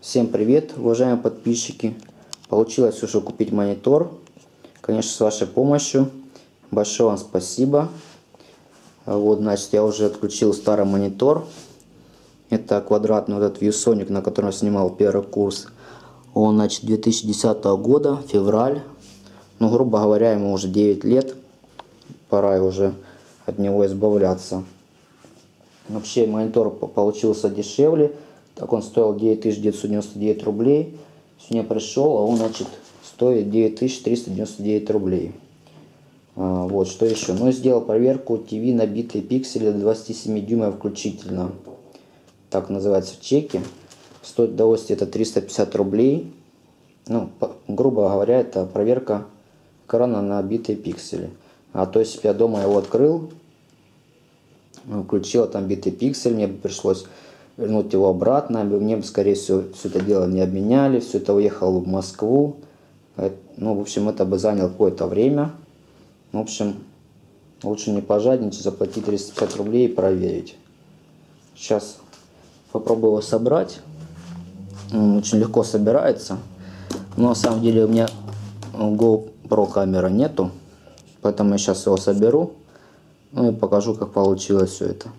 Всем привет, уважаемые подписчики. Получилось уже купить монитор. Конечно, с вашей помощью. Большое вам спасибо. Вот, значит, я уже отключил старый монитор. Это квадратный вот этот ViewSonic, на котором я снимал первый курс. Он, значит, 2010 года, февраль. Ну, грубо говоря, ему уже 9 лет. Пора уже от него избавляться. Вообще монитор по- получился дешевле. Так он стоил 9999 рублей. Сегодня пришел, а он, значит, стоит 9399 рублей. А, вот, что еще? Ну, сделал проверку ТВ набитые пиксели до 27 дюймов включительно. Так называется в чеке. Стоит удовольствие это 350 рублей. Ну, по- грубо говоря, это проверка экрана на битые пиксели. А то есть я дома его открыл, включил там битый пиксель, мне пришлось вернуть его обратно, мне бы, скорее всего, все это дело не обменяли, все это уехало в Москву. Ну, в общем, это бы заняло какое-то время. В общем, лучше не пожадничать, заплатить 350 рублей и проверить. Сейчас попробую его собрать. Он очень легко собирается. Но на самом деле у меня GoPro камеры нету. Поэтому я сейчас его соберу. Ну и покажу, как получилось все это.